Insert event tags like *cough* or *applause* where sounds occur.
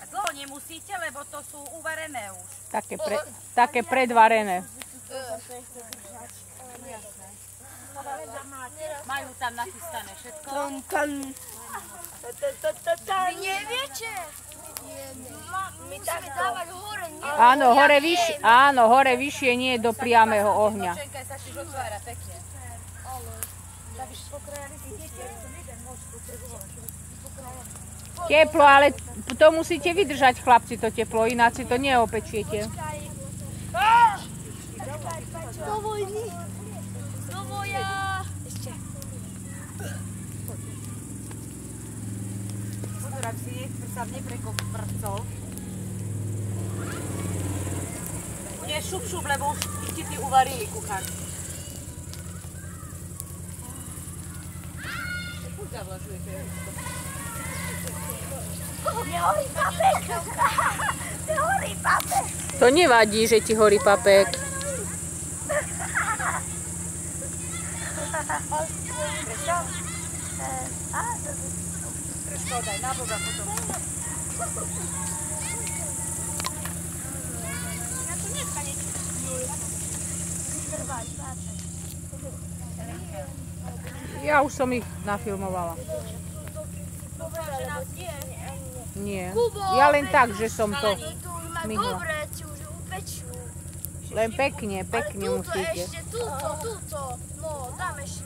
A dlho nemusíte, lebo to sú uvarené už. Také, pre, také predvarené. Majú tam nachystané všetko. Vy neviete? Ma- Musíme dávať hore, nie? Áno, hore vyššie, áno, hore vyššie nie do priamého ohňa. Čenkaj sa tiež otvára pekne. Teplo, ale to musíte vydržať, chlapci, to teplo, ináč si to neopečiete. Do vojny. Do voja. Ešte. Pozor, aby si sa neprekoprcol. Nie šup šup, lebo už ti ty uvarili kuchárky. Furt zavlažujete. Nehorí papek. *laughs* Nehorí papek. To nevadí, že ti horí papek. Trošku daj na boga potom. Ja už som ich nafilmovala. Nie. Ja len tak, že som to... Mihla. dobre, ti už upečú. Len pekne, pekne Ale túto musíte. ešte, túto, túto. No, dám ešte.